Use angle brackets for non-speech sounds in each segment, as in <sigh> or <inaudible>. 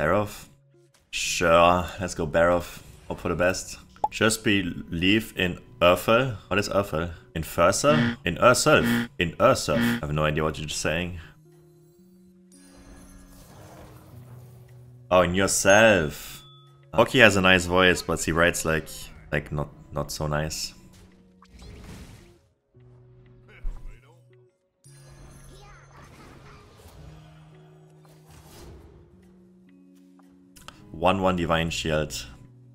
Barov? Sure, let's go Barov. Hope for the best. Just believe in Urfel. What is Urfel? In Fursa? In Urself. In Urself. I have no idea what you're saying. Oh, in yourself. Hockey has a nice voice, but he writes like, like not, not so nice. One one divine shield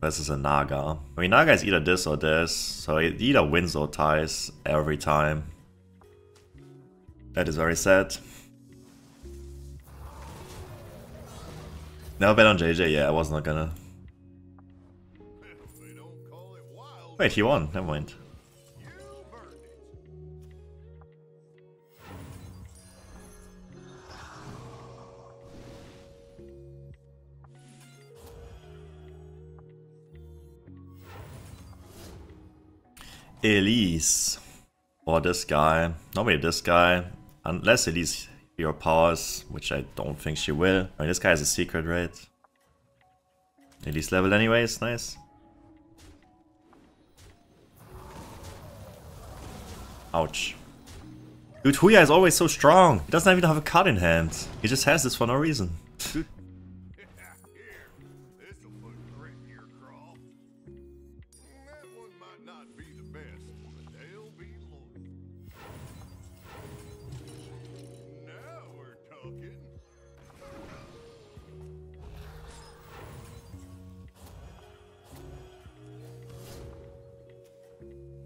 versus a Naga. I mean Naga is either this or this, so it either wins or ties every time. That is very sad. Never bet on JJ, yeah, I was not gonna. Wait, he won, never mind. Elise. Or this guy. Normally this guy. Unless Elise your powers, which I don't think she will. I mean, this guy has a secret, right? Elise level anyways, nice. Ouch. Dude, Huya is always so strong. He doesn't even have a card in hand. He just has this for no reason.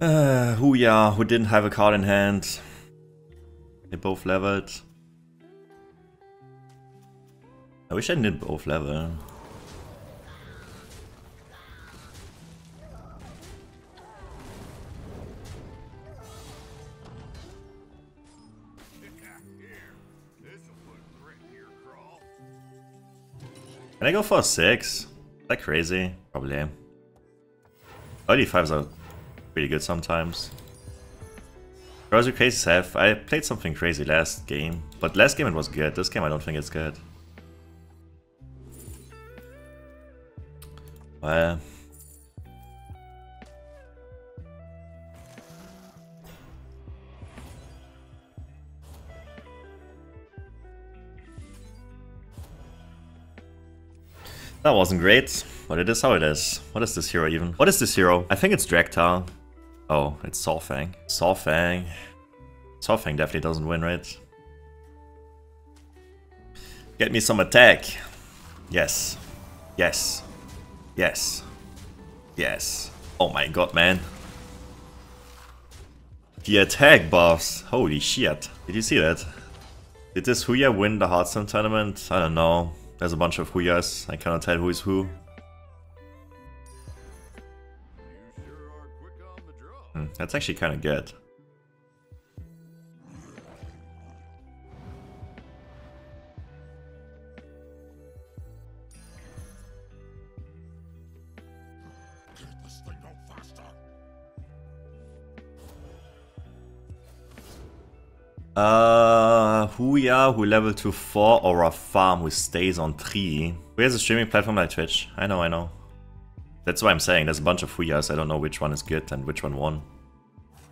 Uh, Huya, who didn't have a card in hand. They both leveled. I wish I didn't both level. Can I go for a 6? Is that crazy? Probably. Early 5s are pretty good sometimes. Browser crazy have. I played something crazy last game, but last game it was good. This game I don't think it's good. Well... That wasn't great, but it is how it is. What is this hero even? What is this hero? I think it's Drek'Thar. Oh, it's Saurfang. Saurfang. Saurfang definitely doesn't win, right? Get me some attack. Yes. Yes. Yes. Yes. Oh my god, man. The attack buffs. Holy shit. Did you see that? Did this Huya win the Hearthstone tournament? I don't know. There's a bunch of Huyas. I cannot tell who is who. Hmm, that's actually kind of good. Uh, Huya, who level to 4, or a farm who stays on 3. Who has a streaming platform like Twitch? I know, I know. That's why I'm saying there's a bunch of Huyas, I don't know which one is good and which one won.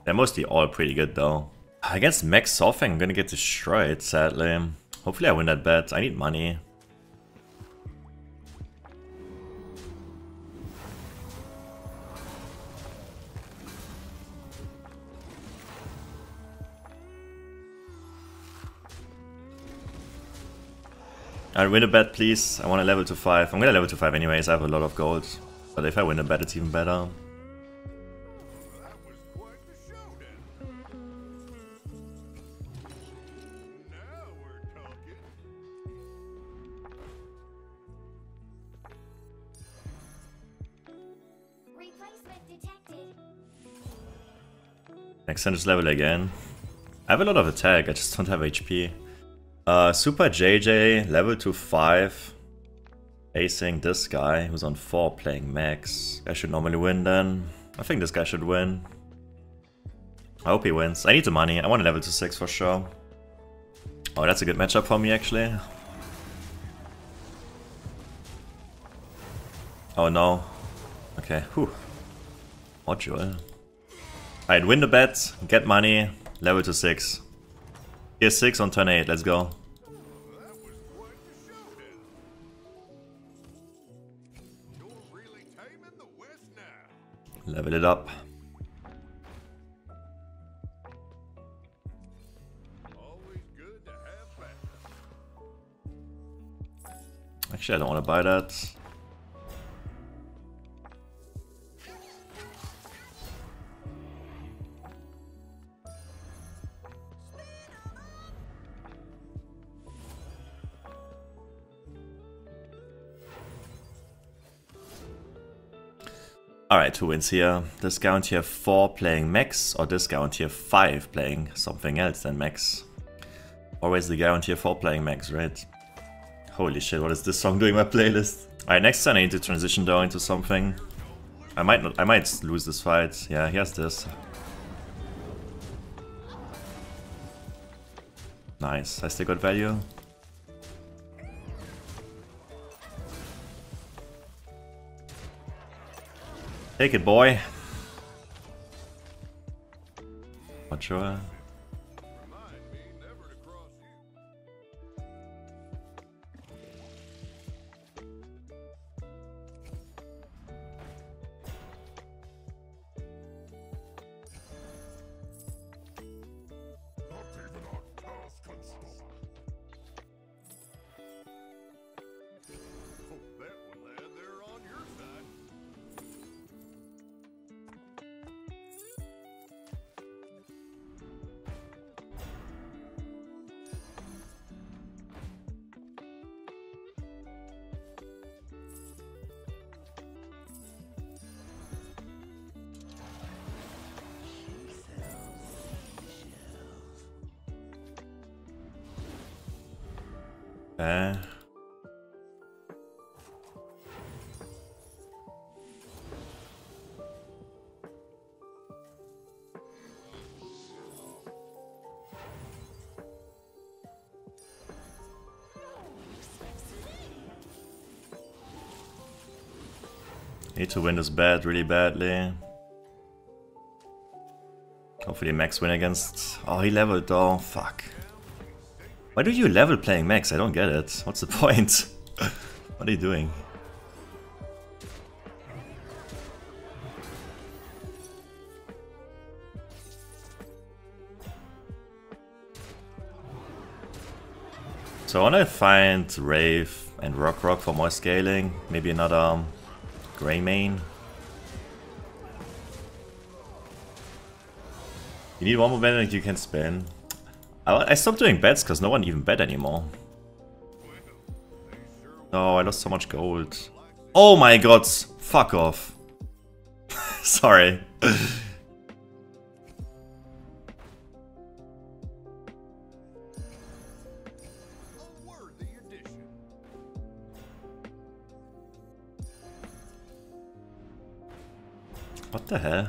They're mostly all pretty good though. Against Max Saurfang I'm gonna get destroyed, sadly. Hopefully I win that bet, I need money. I win a bet, please. I want to level to 5. I'm gonna level to 5 anyways, I have a lot of gold. But if I win a bet, it's even better. Next time just level again. I have a lot of attack, I just don't have HP. Uh, Super JJ, level to 5 facing this guy who's on 4 playing max. I should normally win then. I think this guy should win. I hope he wins. I need the money. I want a level to 6 for sure. Oh, that's a good matchup for me actually. Oh no. Okay, whew. Module. Alright, win the bet, get money, level to 6. Tier 6 on turn 8, let's go. Level it up. Actually, I don't want to buy that. Who wins here? This guy on tier 4 playing Max or this guy on tier 5 playing something else than Max? Always the guy on tier 4 playing Max, right? Holy shit, what is this song doing my playlist? Alright, next turn I need to transition down into something. I might not I might lose this fight. Yeah, he has this. Nice, I still got value. Take it, boy. Not sure. Uh. Need to win this bad really badly. Hopefully Max win against... Oh, he leveled though. Fuck. Why do you level playing Max? I don't get it. What's the point? <laughs> what are you doing? So I wanna find Rave and Rock Rock for more scaling. Maybe another um, Greymane. You need one more bandit you can spin. I, I stopped doing bets because no one even bet anymore. No, I lost so much gold. Oh my god, fuck off. <laughs> Sorry. what the hell?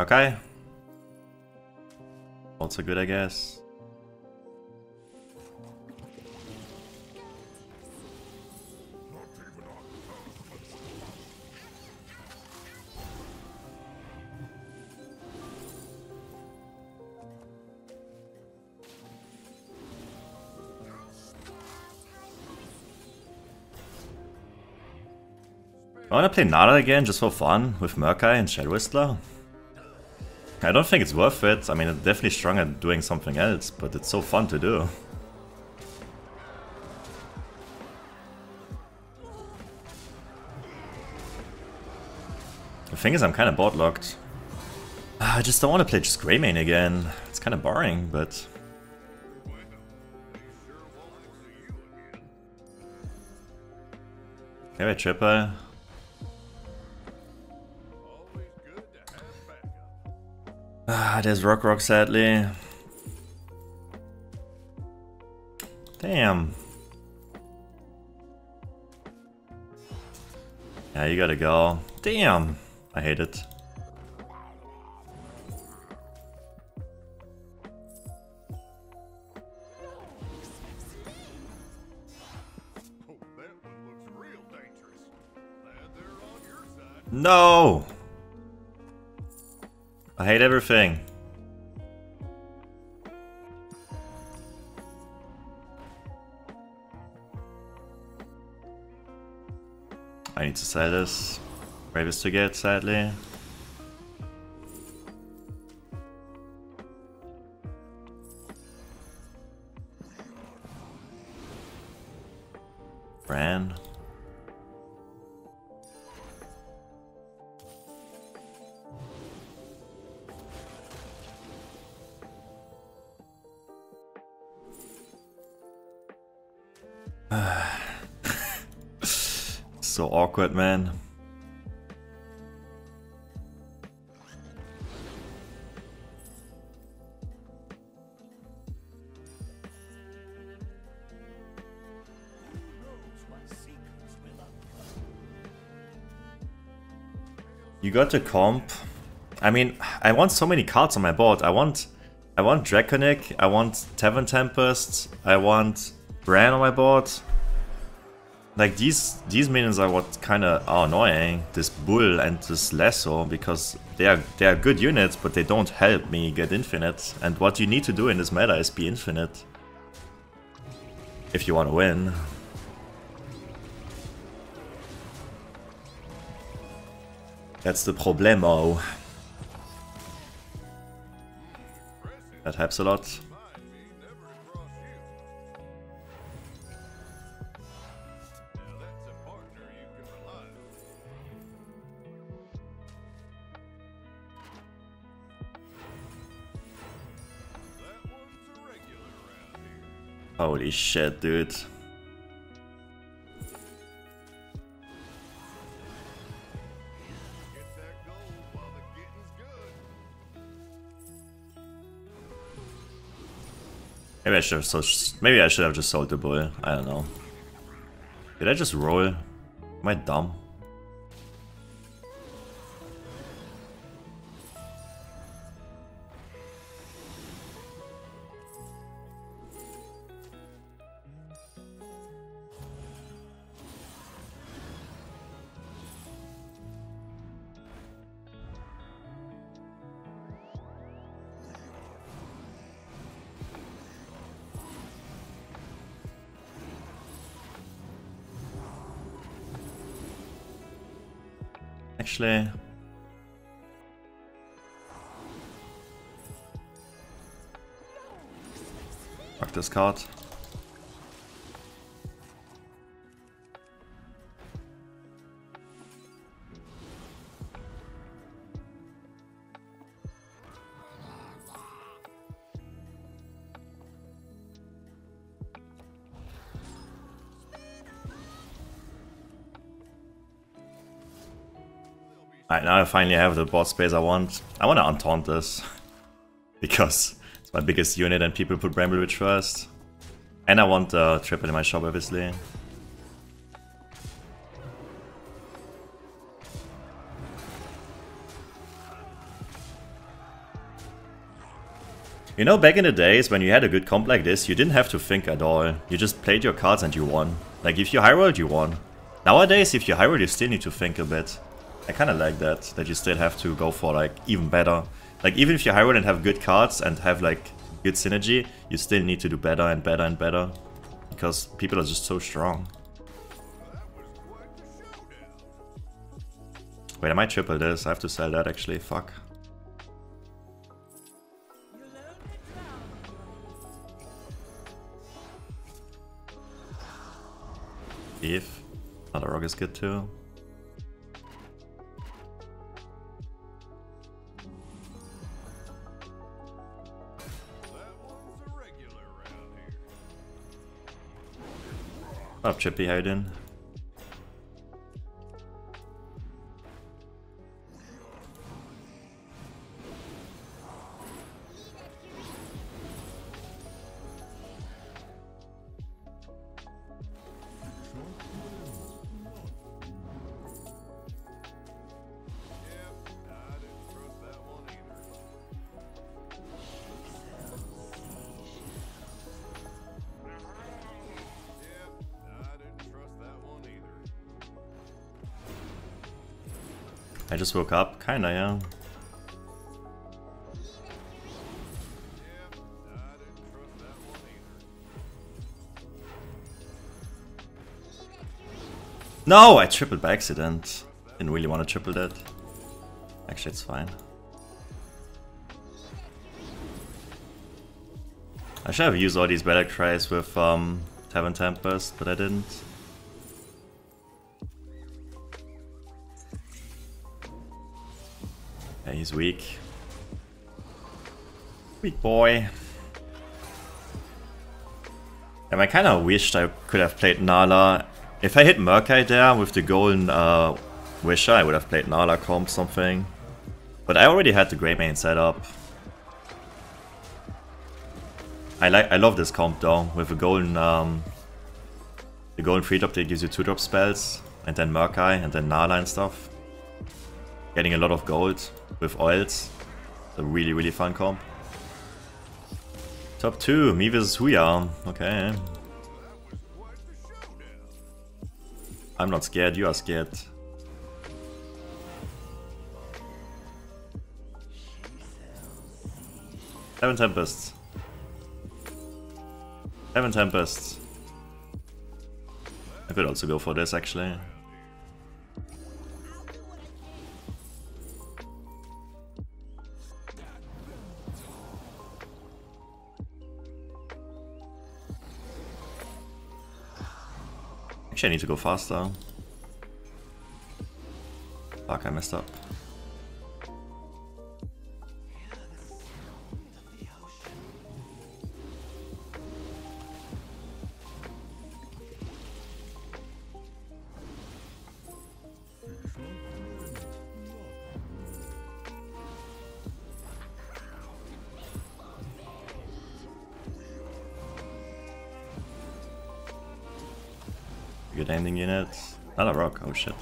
Okay. Also good, I guess. I wanna play Nada again just for fun with Murkai and Shadow Whistler. I don't think it's worth it. I mean, it's definitely strong at doing something else, but it's so fun to do. The thing is, I'm kind of board locked. Ah, I just don't want to play just Greymane again. It's kind of boring, but... Maybe I triple. Ah, there's Rock Rock sadly. Damn. Yeah, you gotta go. Damn. I hate it. No! I hate everything. I need to sell this. Bravest to get, sadly. <sighs> so awkward, man. You got the comp. I mean, I want so many cards on my board. I want I want Draconic, I want Tavern Tempest, I want Brann on my board. Like these these minions are what kinda are annoying. This Bull and this Lasso, because they are they are good units, but they don't help me get infinite. And what you need to do in this meta is be infinite. If you wanna win. That's the problemo. That helps a lot. Holy shit, dude. Maybe I should have so maybe I should have just sold the bull. I don't know. Did I just roll? Am I dumb? Actually... Fuck this card. Alright, now I finally have the board space I want. I want to untaunt this. <laughs> because it's my biggest unit and people put Bramble Witch first. And I want uh, the triple in my shop, obviously. You know, back in the days when you had a good comp like this, you didn't have to think at all. You just played your cards and you won. Like, if you high rolled, you won. Nowadays, if you high roll, you still need to think a bit. I kind of like that, that you still have to go for like even better. Like even if you roll and have good cards and have like good synergy, you still need to do better and better and better. Because people are just so strong. Wait, I might triple this. I have to sell that actually. Fuck. If. Another rock is good too. Up, Chippy, how you doing? I just woke up, kinda, yeah. No, I tripled by accident. Didn't really want to triple that. Actually, it's fine. I should have used all these Belloc tries with um, Tavern Tempest, but I didn't. He's weak. Weak boy. And I kinda wished I could have played Nala. If I hit Murkai there with the golden uh, Wisher, I would have played Nala comp something. But I already had the Greymane set up. I like I love this comp though, with the golden um, the golden free drop that gives you two drop spells, and then Murkai, and then Nala and stuff. Getting a lot of gold with oils. It's a really, really fun comp. Top 2, me versus Huya. Okay. I'm not scared, you are scared. Seven Tempests. Seven Tempests. I could also go for this actually. Actually, I need to go faster. Fuck, I messed up. Good ending unit. Not a rock, oh shit.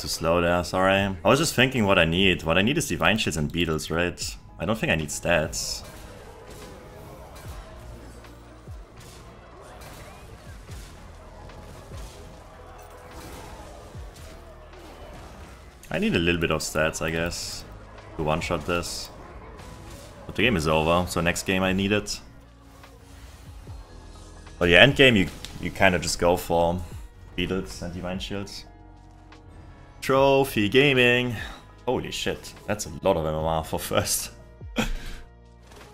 Too slow there, sorry. I was just thinking what I need. What I need is Divine Shields and Beetles, right? I don't think I need stats. I need a little bit of stats, I guess, to one-shot this. But the game is over, so next game I need it. But yeah, end game you, you kind of just go for Beetles and Divine Shields. Trophy Gaming. Holy shit, that's a lot of MMR for first.